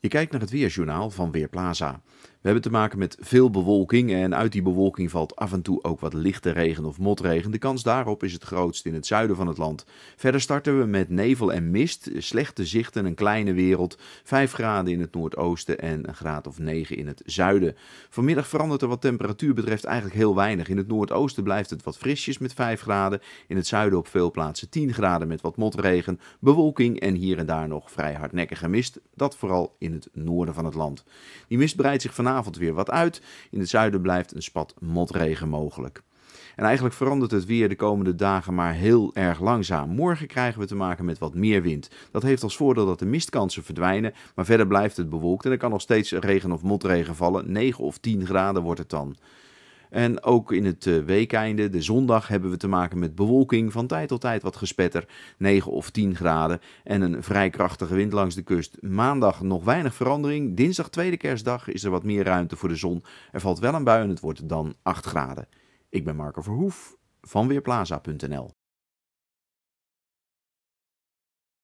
Je kijkt naar het Weerjournaal van Weerplaza. We hebben te maken met veel bewolking en uit die bewolking valt af en toe ook wat lichte regen of motregen. De kans daarop is het grootst in het zuiden van het land. Verder starten we met nevel en mist, slechte zichten, een kleine wereld, 5 graden in het noordoosten en een graad of 9 in het zuiden. Vanmiddag verandert er wat temperatuur betreft eigenlijk heel weinig. In het noordoosten blijft het wat frisjes met 5 graden, in het zuiden op veel plaatsen 10 graden met wat motregen, bewolking en hier en daar nog vrij hardnekkige mist. Dat vooral in het noorden van het land. Die mist breidt zich vanavond weer wat uit. In het zuiden blijft een spat motregen mogelijk. En eigenlijk verandert het weer de komende dagen maar heel erg langzaam. Morgen krijgen we te maken met wat meer wind. Dat heeft als voordeel dat de mistkansen verdwijnen, maar verder blijft het bewolkt en er kan nog steeds regen of motregen vallen. 9 of 10 graden wordt het dan. En ook in het uh, weekeinde, de zondag, hebben we te maken met bewolking. Van tijd tot tijd wat gespetter, 9 of 10 graden. En een vrij krachtige wind langs de kust. Maandag nog weinig verandering. Dinsdag, tweede kerstdag, is er wat meer ruimte voor de zon. Er valt wel een bui en het wordt dan 8 graden. Ik ben Marco Verhoef van Weerplaza.nl